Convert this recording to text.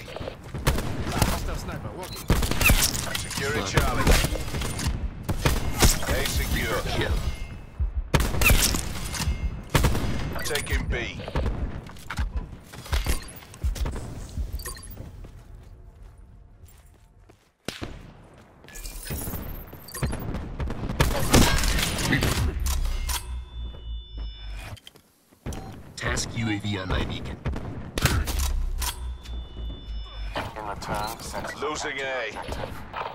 Hostile sniper walking. Securing Charlie. A secure. Taking B. Task UAV on my beacon. In return, send Losing A.